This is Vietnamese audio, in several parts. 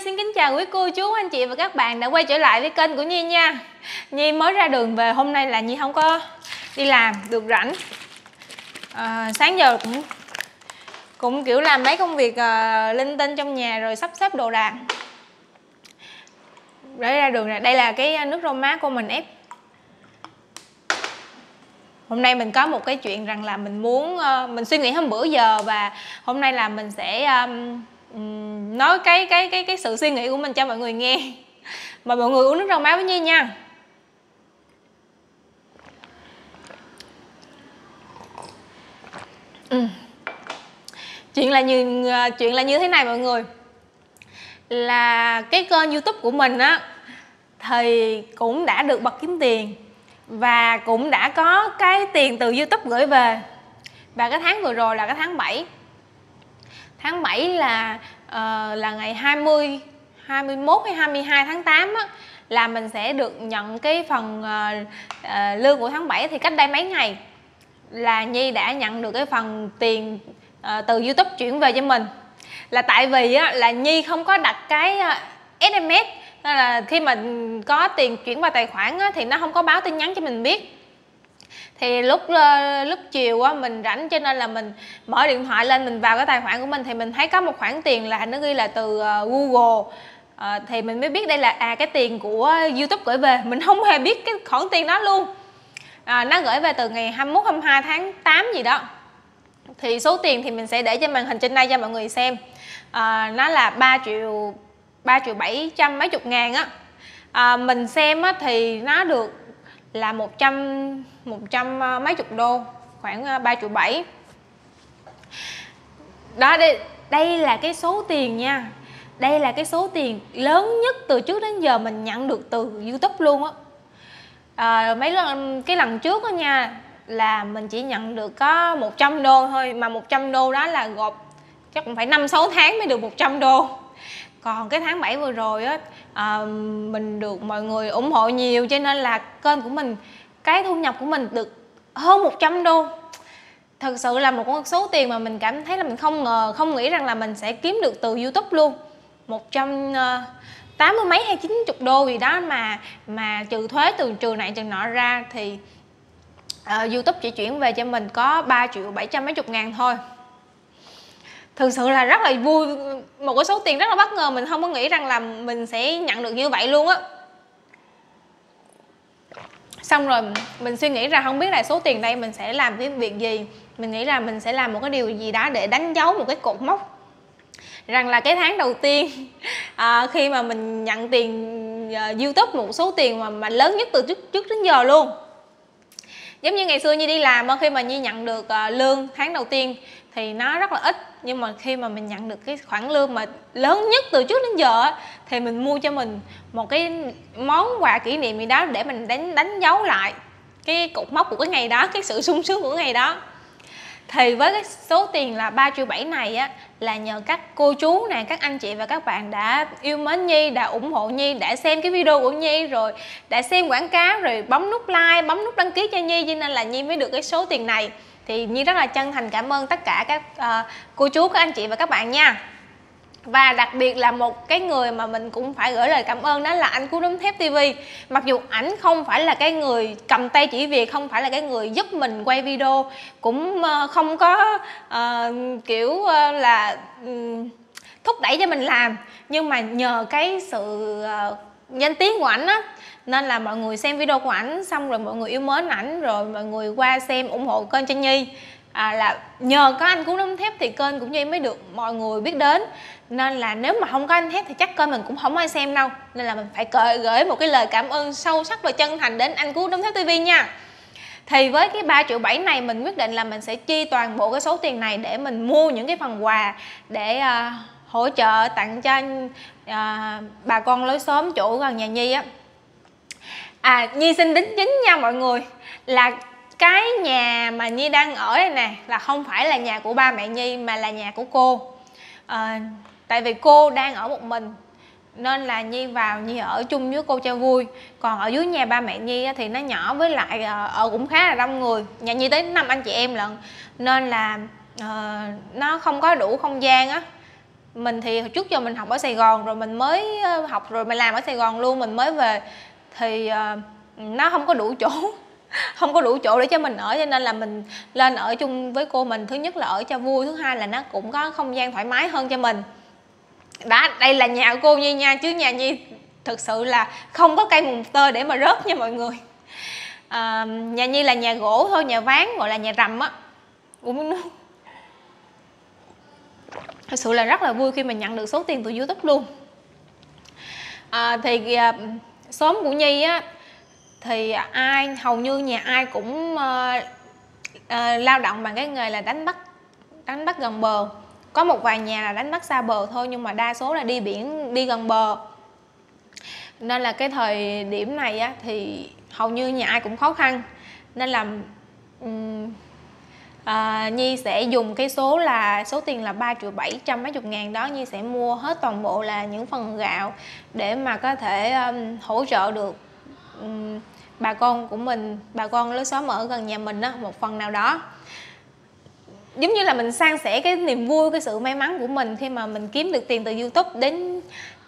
Nhi xin kính chào quý cô chú anh chị và các bạn đã quay trở lại với kênh của Nhi nha. Nhi mới ra đường về hôm nay là Nhi không có đi làm được rảnh. À, Sáng giờ cũng cũng kiểu làm mấy công việc uh, linh tinh trong nhà rồi sắp xếp đồ đạc. Để ra đường này đây là cái nước rau má của mình ép. Hôm nay mình có một cái chuyện rằng là mình muốn uh, mình suy nghĩ hôm bữa giờ và hôm nay là mình sẽ um, nói cái cái cái cái sự suy nghĩ của mình cho mọi người nghe. Mời mọi người uống nước rau má với nhi nha. Chuyện là như ờ, chuyện là như thế này mọi người. Là cái kênh youtube của mình á, thì cũng đã được bật kiếm tiền và cũng đã có cái tiền từ youtube gửi về. Và cái tháng vừa rồi là cái tháng 7 tháng 7 là uh, là ngày 20 21 hay 22 tháng 8 á, là mình sẽ được nhận cái phần uh, uh, lương của tháng 7 thì cách đây mấy ngày là Nhi đã nhận được cái phần tiền uh, từ YouTube chuyển về cho mình. Là tại vì á, là Nhi không có đặt cái uh, SMS nên là khi mà có tiền chuyển vào tài khoản á, thì nó không có báo tin nhắn cho mình biết thì lúc ờ, lúc chiều á mình rảnh cho nên là mình mở điện thoại lên mình vào cái tài khoản của mình thì mình thấy có một khoản tiền là nó ghi là từ ờ, Google. À, thì mình mới biết đây là à cái tiền của YouTube gửi về. Mình không hề biết cái khoản tiền đó luôn. À, nó gửi về từ ngày 21 22 tháng 8 gì đó. Thì số tiền thì mình sẽ để trên màn hình trên đây cho mọi người xem. À, nó là 3 triệu 3 triệu 700 mấy chục ngàn á. À, mình xem á, thì nó được là 100 100 ờ, mấy chục đô khoảng ờ, 3 triệu 7 đó đây đây là cái số tiền nha. Đây là cái số tiền lớn nhất từ trước đến giờ mình nhận được từ youtube luôn á. À, mấy lần cái lần trước đó nha là mình chỉ nhận được có 100 đô thôi mà 100 đô đó là gộp chắc cũng phải 5 6 tháng mới được 100 đô còn cái tháng 7 vừa rồi á à, mình được mọi người ủng hộ nhiều cho nên là kênh của mình cái thu nhập của mình được hơn 100 đô. Thật sự là một con số tiền mà mình cảm thấy là mình không ngờ không nghĩ rằng là mình sẽ kiếm được từ youtube luôn. 100 trăm ờ, tám mươi mấy hay chín chục đô gì đó mà mà trừ thuế từ trừ này trừ nọ ra thì uh, youtube chỉ chuyển về cho mình có 3 triệu 700 mấy chục ngàn thôi thực sự là rất là vui một cái số tiền rất là bất ngờ mình không có nghĩ rằng là mình sẽ nhận được như vậy luôn á. Xong rồi mình suy nghĩ ra không biết là số tiền đây mình sẽ làm cái việc gì. Mình nghĩ là mình sẽ làm một cái điều gì đó để đánh dấu một cái cột mốc. Rằng là cái tháng đầu tiên à, khi mà mình nhận tiền uh, youtube một số tiền mà mà lớn nhất từ trước trước đến giờ luôn. Giống như ngày xưa như đi làm khi mà như nhận được uh, lương tháng đầu tiên thì nó rất là ít. Nhưng mà khi mà mình nhận được cái khoản lương mà lớn nhất từ trước đến giờ thì mình mua cho mình một cái món quà kỷ niệm gì đó để mình đánh đánh dấu lại cái cột mốc của cái ngày đó, cái sự sung sướng của ngày đó. Thì với cái số tiền là 3 triệu 7 này á, là nhờ các cô chú nè, các anh chị và các bạn đã yêu mến Nhi, đã ủng hộ Nhi, đã xem cái video của Nhi rồi, đã xem quảng cáo rồi bấm nút like, bấm nút đăng ký cho Nhi. Cho nên là Nhi mới được cái số tiền này thì Nhi rất là chân thành cảm ơn tất cả các uh, cô chú các anh chị và các bạn nha. Và đặc biệt là một cái người mà mình cũng phải gửi lời cảm ơn đó là anh Cú Đấm Thép TV Mặc dù ảnh không phải là cái người cầm tay chỉ việc Không phải là cái người giúp mình quay video Cũng ờ, không có uh, kiểu là um, thúc đẩy cho mình làm. Nhưng mà nhờ cái sự uh, danh tiếng của ảnh á. Nên là mọi người xem video của ảnh xong rồi mọi người yêu mến ảnh rồi mọi người qua xem ủng hộ kênh cho nhi. À, là nhờ có anh cú đấm thép thì kênh cũng như mới được mọi người biết đến. Nên là nếu mà không có anh thép thì chắc kênh mình cũng không ai xem đâu. Nên là mình phải gửi một cái lời cảm ơn sâu sắc và chân thành đến anh cú đấm thép tv nha. Thì với cái 3 triệu 7 này mình quyết định là mình sẽ chi toàn bộ cái số tiền này để mình mua những cái phần quà để uh, hỗ trợ tặng cho à, bà con lối xóm chỗ gần nhà Nhi á. À nhi xin đính chính nha mọi người là cái nhà mà nhi đang ở đây nè là không phải là nhà của ba mẹ nhi mà là nhà của cô. À, tại vì cô đang ở một mình nên là nhi vào nhi ở chung với cô cho vui. Còn ở dưới nhà ba mẹ nhi thì nó nhỏ với lại à, ở cũng khá là đông người. Nhà nhi tới năm anh chị em lận nên là uh, nó không có đủ không gian á mình thì trước giờ mình học ở Sài Gòn rồi mình mới ờ, học rồi mình làm ở Sài Gòn luôn mình mới về. Thì uh, nó không có đủ chỗ không có đủ chỗ để cho mình ở cho nên là mình lên ở chung với cô mình. Thứ nhất là ở cho vui thứ hai là nó cũng có không gian thoải mái hơn cho mình. Đó đây là nhà của cô Nhi nha chứ nhà Nhi thực sự là không có cây mùng tơ để mà rớt nha mọi người. À, nhà Nhi là nhà gỗ thôi nhà ván gọi là nhà rầm á. Cũng thật sự là rất là vui khi mình nhận được số tiền từ youtube luôn. À, thì à, xóm của nhi á thì ai hầu như nhà ai cũng à, à, lao động bằng cái nghề là đánh bắt đánh bắt gần bờ. Có một vài nhà là đánh bắt xa bờ thôi nhưng mà đa số là đi biển đi gần bờ. Nên là cái thời điểm này á thì hầu như nhà ai cũng khó khăn. Nên là um, à, Nhi sẽ dùng cái số là số tiền là 3 triệu 700 mấy chục ngàn đó. Nhi sẽ mua hết toàn bộ là những phần gạo để mà có thể um, hỗ trợ được um, bà con của mình bà con lối xóm ở gần nhà mình á một phần nào đó. Giống như là mình san sẻ cái niềm vui cái sự may mắn của mình khi mà mình kiếm được tiền từ youtube đến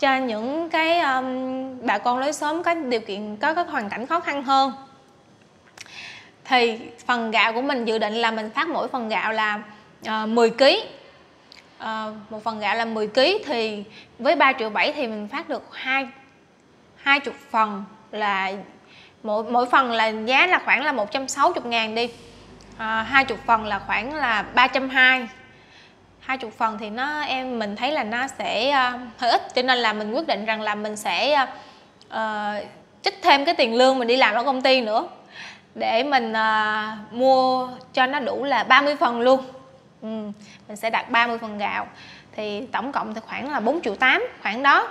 cho những cái um, bà con lối xóm có điều kiện có các hoàn cảnh khó khăn hơn thì phần gạo của mình dự định là mình phát mỗi phần gạo là uh, 10 kg uh, một phần gạo là 10 kg thì với 3 triệu 7 thì mình phát được hai hai chục phần là mỗi mỗi phần là giá là khoảng là 160 ngàn đi. Hai hai chục phần là khoảng là 320 hai. Chục phần thì nó em mình thấy là nó sẽ uh, hơi ít cho nên là mình quyết định rằng là mình sẽ uh, trích thêm cái tiền lương mình đi làm ở công ty nữa để mình uh, mua cho nó đủ là 30 phần luôn. Ừ, mình sẽ đặt 30 phần gạo. Thì tổng cộng thì khoảng là 4 triệu 8 khoảng đó.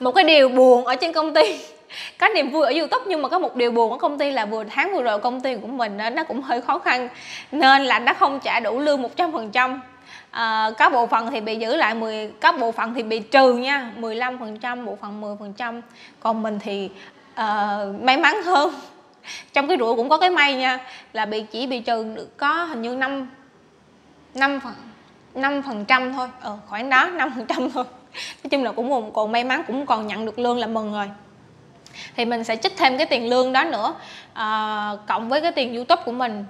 Một cái điều buồn ở trên công ty có niềm vui ở youtube nhưng mà có một điều buồn ở công ty là vừa tháng vừa rồi công ty của mình nó cũng hơi khó khăn. Nên là nó không trả đủ lương 100 phần trăm. À, có bộ phận thì bị giữ lại 10 có bộ phận thì bị trừ nha 15 phần trăm bộ phận 10 phần trăm. Còn mình thì uh, may mắn hơn trong cái rủi cũng có cái may nha là bị chỉ bị trừ được có hình như 5 5 phần năm phần trăm thôi. Ờ, khoảng đó năm phần trăm thôi. Nói chung là cũng còn may mắn cũng còn nhận được lương là mừng rồi. Thì mình sẽ trích thêm cái tiền lương đó nữa à, cộng với cái tiền youtube của mình.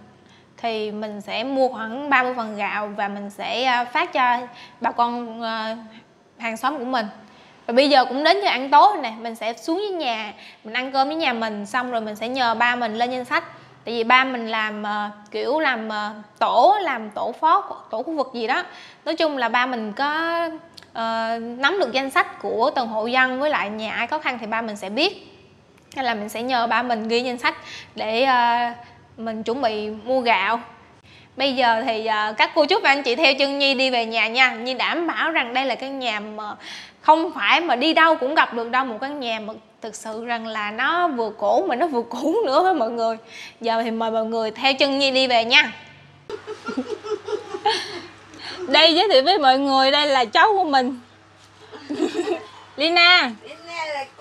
Thì mình sẽ mua khoảng 30 phần gạo và mình sẽ ờ, phát cho bà con ờ, hàng xóm của mình và bây giờ cũng đến giờ ăn tối nè mình sẽ xuống với nhà mình ăn cơm với nhà mình xong rồi mình sẽ nhờ ba mình lên danh sách. Tại vì ba mình làm uh, kiểu làm uh, tổ làm tổ phó tổ khu vực gì đó. Nói chung là ba mình có uh, nắm được danh sách của từng hộ dân với lại nhà ai khó khăn thì ba mình sẽ biết. Nên là mình sẽ nhờ ba mình ghi danh sách để uh, mình chuẩn bị mua gạo bây giờ thì uh, các cô chú và anh chị theo chân nhi đi về nhà nha. Nhi đảm bảo rằng đây là cái nhà mà không phải mà đi đâu cũng gặp được đâu. Một căn nhà mà thực sự rằng là nó vừa cổ mà nó vừa cũ nữa với mọi người? Giờ thì mời mọi người theo chân nhi đi về nha. Đây giới thiệu với mọi người đây là cháu của mình. Lina.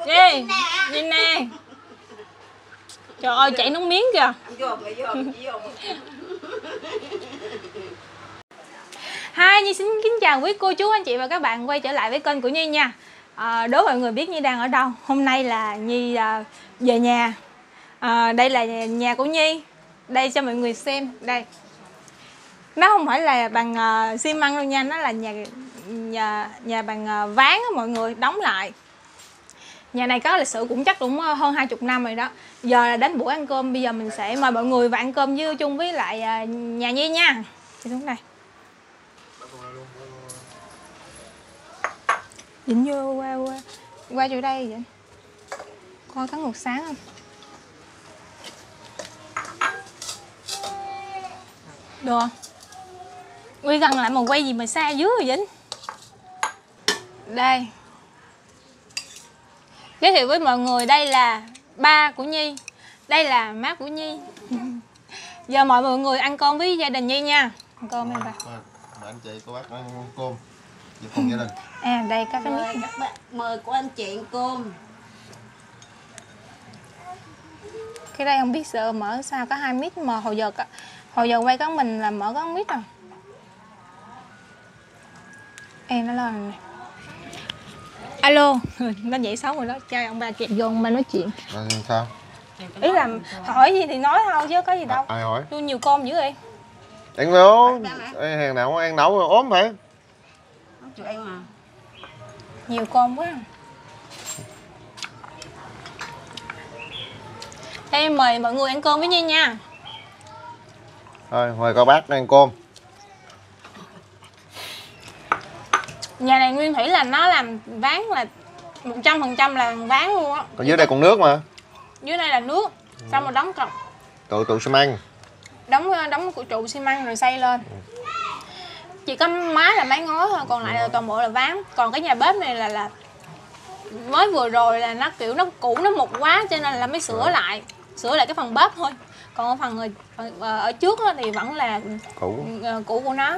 Lina Lina. Trời ơi chảy nước miếng kìa Hai Nhi xin kính chào quý cô chú anh chị và các bạn quay trở lại với kênh của Nhi nha. À, Đố mọi người biết Nhi đang ở đâu? Hôm nay là Nhi à, về nhà. À, Đây là nhà của Nhi. Đây cho mọi người xem Đây. Nó không phải là bằng à, xi măng đâu nha Nó là nhà nhà, nhà bằng à, ván á mọi người Đóng lại. Nhà này có lịch sử cũng chắc cũng ờ, hơn 20 năm rồi đó. Giờ là đến buổi ăn cơm, Bây giờ mình sẽ mời mọi người và ăn cơm với chung với lại ờ, nhà Nhi nha. Đi xuống đây. Dính vô qua qua Qua chỗ đây vậy. Coi có ngục sáng không? Được Quy gần lại mà quay gì mà xa dưới rồi Vĩnh Đây. Giới thiệu với mọi người đây là ba của Nhi. Đây là má của Nhi. Giờ mời mọi người ăn cơm với gia đình Nhi nha. Ăn cơm em bà. Anh chị cô bác ăn cơm. Về phòng gia đình. À đây có cái mời các bạn mời của anh chị ăn cơm. Cái đây không biết sợ mở sao có hai mic mà hồi giờ hồi giờ quay có mình là mở có mic à em nó lên rồi alo. Nó dậy sớm rồi đó cho ông ba kịp vô ông ba nói chuyện. Rồi sao? Ý là hỏi gì thì nói thôi chứ có gì đâu. Ai hỏi? Tôi nhiều cơm dữ vậy. Ăn nấu Ê, hàng nào ăn nấu rồi ốm phải. Tụi em mà. Nhiều cơm quá. Em mời mọi người ăn cơm với Nhi nha. Thôi mời cô bác ăn cơm nhà này nguyên thủy là nó làm ván là một trăm phần trăm là ván luôn á. Còn dưới đây còn nước mà. Dưới đây là nước xong rồi đóng cọc. Tụ tụ xi măng. Đóng đóng của trụ xi măng rồi xây lên. Chỉ có mái là mái ngói thôi còn lại là toàn bộ là ván. Còn cái nhà bếp này là là mới vừa rồi là nó kiểu nó cũ nó mục quá cho nên là mới sửa lại sửa lại cái phần bếp thôi. Còn ở phần, ở- phần ờ, ở trước thì vẫn là cũ. ờ, cũ của nó.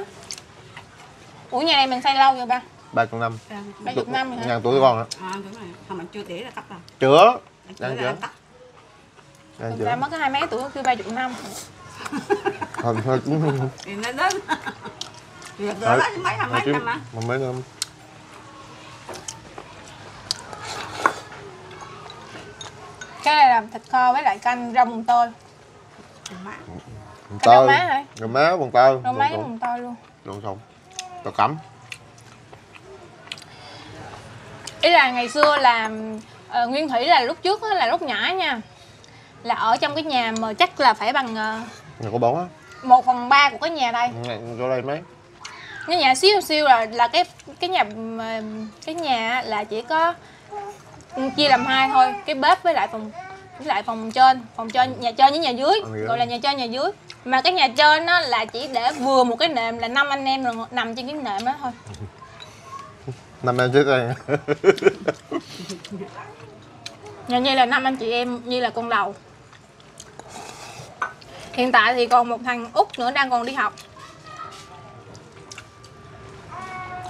Ủa nhà này mình xây lâu rồi ba ba chục năm. ba chục năm rồi hả? Ngàn tuổi con hả À đúng rồi. Không mình chưa tỉa là cắt rồi. Chưa Tỉa Đang Thực chưa ra mới có hai mấy tuổi kêu ba chục năm. Thôi thôi cũng Thì nó đến. Thì đó mấy năm mấy năm mà mấy năm. Cái này làm thịt kho với lại canh rau mùng tơi. Còn Cái rau má hả? rau má bằng tơ rau má mùng tơi luôn. Lộn xộn tơ cẩm ý là ngày xưa là ờ, nguyên thủy là lúc trước là lúc nhỏ nha. Là ở trong cái nhà mà chắc là phải bằng ờ, nhà có bốn á? một phần ba của cái nhà đây. Nhà- chỗ đây mấy? Cái nhà xíu xíu là là cái cái nhà cái nhà là chỉ có chia làm hai thôi cái bếp với lại phòng với lại phòng trên phòng trên nhà trên với nhà dưới gọi là nhà trên nhà dưới. Mà cái nhà trên nó là chỉ để vừa một cái nệm là năm anh em nằm trên cái nệm đó thôi năm năm trước anh nhà như là năm anh chị em như là con đầu. Hiện tại thì còn một thằng út nữa đang còn đi học.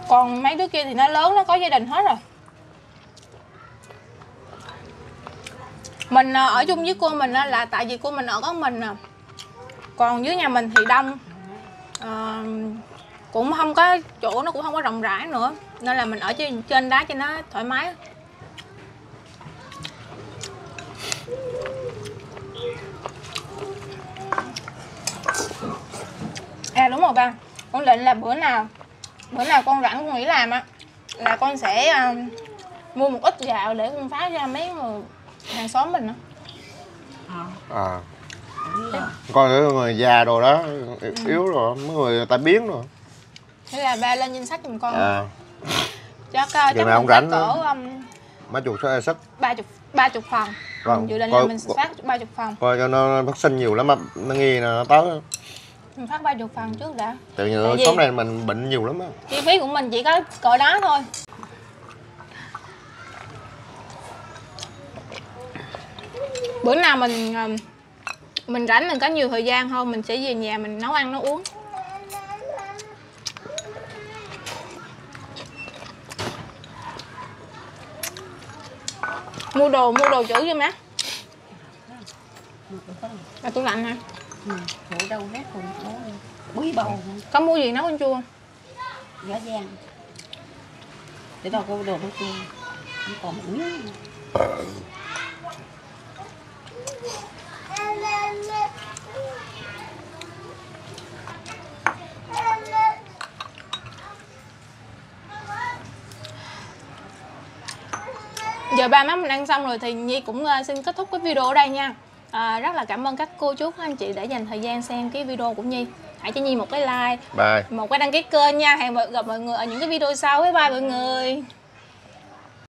Còn mấy đứa kia thì nó lớn nó có gia đình hết rồi. Mình à, ở chung với cô mình à, là tại vì cô mình ở có mình à. Còn dưới nhà mình thì đông. À, cũng không có chỗ nó cũng không có rộng rãi nữa nên là mình ở trên trên đá cho nó thoải mái À đúng rồi ba. Con định là bữa nào Bữa nào con rảnh con nghỉ làm á Là con sẽ um, mua một ít gạo để con phát ra mấy người hàng xóm mình á. Ờ à. Coi cái người già đồ đó yếu rồi mấy người tai biến rồi. Thế là ba lên danh sách giùm con. À Chắc, uh, chắc không rảnh cỡ um, mấy chục số sức ba chục ba chục phần Vâng, dự định coi- là mình sẽ phát ba chục phần coi cho nó phát sinh nhiều lắm á. Nó nghi là nó tới. Mình phát ba chục phần trước đã. Tự nhiên sống này mình bệnh nhiều lắm á. Chi phí của mình chỉ có cỡ đó thôi. Bữa nào mình um, mình rảnh mình có nhiều thời gian hơn mình sẽ về nhà mình nấu ăn nấu uống mua đồ mua đồ chữ cho má. Là tủ lạnh hả Ừ đâu hết còn có Bí bầu có mua gì nấu ăn chua Giá ràng dạ, dạ. Để tao có đồ nấu chua còn một miếng giờ ba má mình ăn xong rồi thì nhi cũng ờ, xin kết thúc cái video ở đây nha. À, rất là cảm ơn các cô chú các anh chị đã dành thời gian xem cái video của nhi. Hãy cho nhi một cái like bye. một cái đăng ký kênh nha. Hẹn gặp mọi người ở những cái video sau. Bye bye mọi người